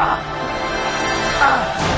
ああ。